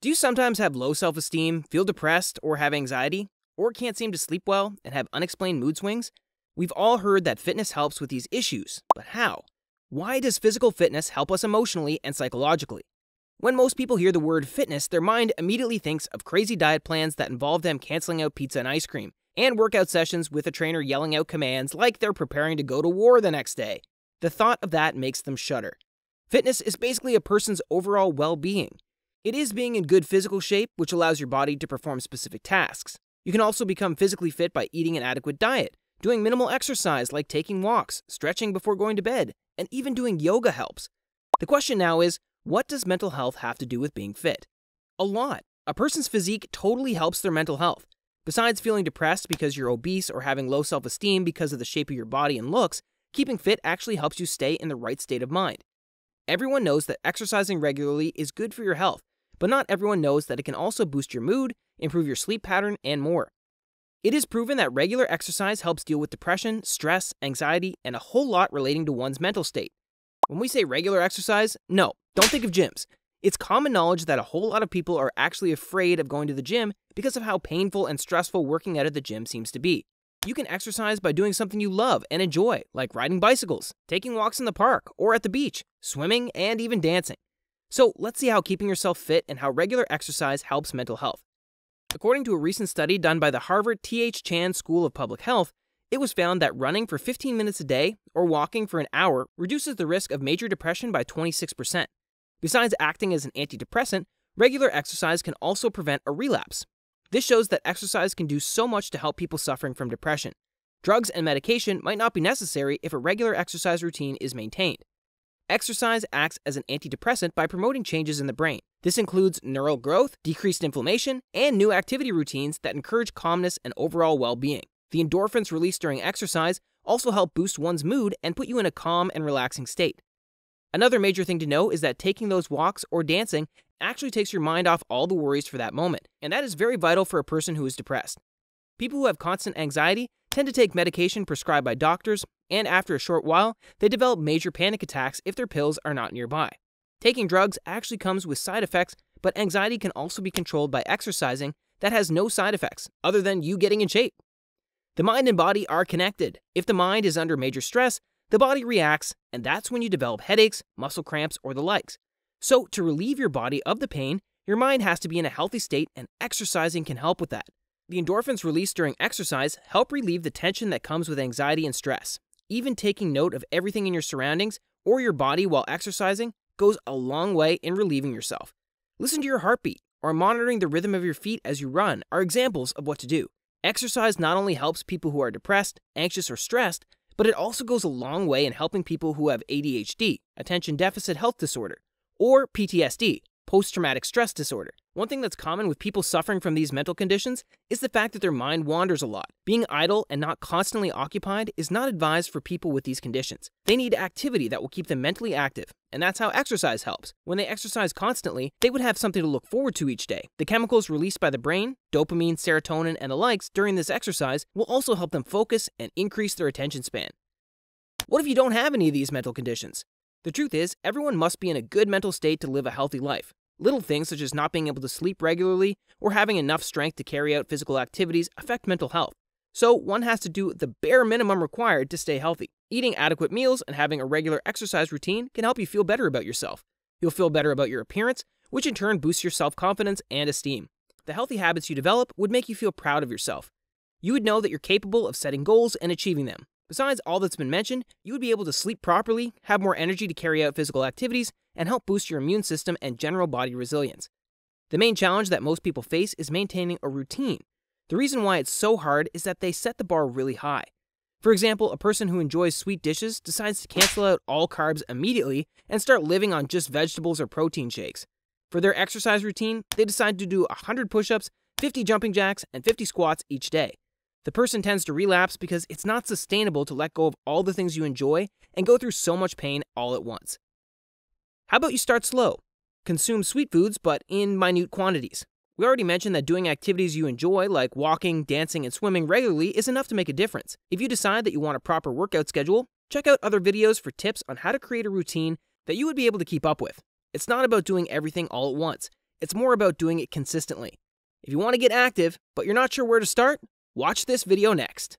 Do you sometimes have low self esteem, feel depressed, or have anxiety? Or can't seem to sleep well and have unexplained mood swings? We've all heard that fitness helps with these issues, but how? Why does physical fitness help us emotionally and psychologically? When most people hear the word fitness, their mind immediately thinks of crazy diet plans that involve them canceling out pizza and ice cream, and workout sessions with a trainer yelling out commands like they're preparing to go to war the next day. The thought of that makes them shudder. Fitness is basically a person's overall well being. It is being in good physical shape, which allows your body to perform specific tasks. You can also become physically fit by eating an adequate diet, doing minimal exercise like taking walks, stretching before going to bed, and even doing yoga helps. The question now is what does mental health have to do with being fit? A lot. A person's physique totally helps their mental health. Besides feeling depressed because you're obese or having low self esteem because of the shape of your body and looks, keeping fit actually helps you stay in the right state of mind. Everyone knows that exercising regularly is good for your health, but not everyone knows that it can also boost your mood, improve your sleep pattern, and more. It is proven that regular exercise helps deal with depression, stress, anxiety, and a whole lot relating to one's mental state. When we say regular exercise, no, don't think of gyms. It's common knowledge that a whole lot of people are actually afraid of going to the gym because of how painful and stressful working out at the gym seems to be. You can exercise by doing something you love and enjoy, like riding bicycles, taking walks in the park or at the beach, swimming, and even dancing. So let's see how keeping yourself fit and how regular exercise helps mental health. According to a recent study done by the Harvard T.H. Chan School of Public Health, it was found that running for 15 minutes a day or walking for an hour reduces the risk of major depression by 26%. Besides acting as an antidepressant, regular exercise can also prevent a relapse. This shows that exercise can do so much to help people suffering from depression. Drugs and medication might not be necessary if a regular exercise routine is maintained. Exercise acts as an antidepressant by promoting changes in the brain. This includes neural growth, decreased inflammation, and new activity routines that encourage calmness and overall well being. The endorphins released during exercise also help boost one's mood and put you in a calm and relaxing state. Another major thing to know is that taking those walks or dancing actually takes your mind off all the worries for that moment, and that is very vital for a person who is depressed. People who have constant anxiety tend to take medication prescribed by doctors, and after a short while, they develop major panic attacks if their pills are not nearby. Taking drugs actually comes with side effects, but anxiety can also be controlled by exercising that has no side effects other than you getting in shape. The mind and body are connected. If the mind is under major stress, the body reacts, and that's when you develop headaches, muscle cramps, or the likes. So, to relieve your body of the pain, your mind has to be in a healthy state, and exercising can help with that. The endorphins released during exercise help relieve the tension that comes with anxiety and stress. Even taking note of everything in your surroundings or your body while exercising goes a long way in relieving yourself. Listen to your heartbeat or monitoring the rhythm of your feet as you run are examples of what to do. Exercise not only helps people who are depressed, anxious, or stressed, but it also goes a long way in helping people who have ADHD, attention deficit health disorder, or PTSD, post traumatic stress disorder. One thing that's common with people suffering from these mental conditions is the fact that their mind wanders a lot. Being idle and not constantly occupied is not advised for people with these conditions. They need activity that will keep them mentally active, and that's how exercise helps. When they exercise constantly, they would have something to look forward to each day. The chemicals released by the brain, dopamine, serotonin, and the likes during this exercise will also help them focus and increase their attention span. What if you don't have any of these mental conditions? The truth is, everyone must be in a good mental state to live a healthy life. Little things such as not being able to sleep regularly or having enough strength to carry out physical activities affect mental health. So, one has to do the bare minimum required to stay healthy. Eating adequate meals and having a regular exercise routine can help you feel better about yourself. You'll feel better about your appearance, which in turn boosts your self confidence and esteem. The healthy habits you develop would make you feel proud of yourself. You would know that you're capable of setting goals and achieving them. Besides all that's been mentioned, you would be able to sleep properly, have more energy to carry out physical activities, and help boost your immune system and general body resilience. The main challenge that most people face is maintaining a routine. The reason why it's so hard is that they set the bar really high. For example, a person who enjoys sweet dishes decides to cancel out all carbs immediately and start living on just vegetables or protein shakes. For their exercise routine, they decide to do 100 push ups, 50 jumping jacks, and 50 squats each day. The person tends to relapse because it's not sustainable to let go of all the things you enjoy and go through so much pain all at once. How about you start slow? Consume sweet foods, but in minute quantities. We already mentioned that doing activities you enjoy, like walking, dancing, and swimming regularly, is enough to make a difference. If you decide that you want a proper workout schedule, check out other videos for tips on how to create a routine that you would be able to keep up with. It's not about doing everything all at once. It's more about doing it consistently. If you want to get active, but you're not sure where to start, watch this video next.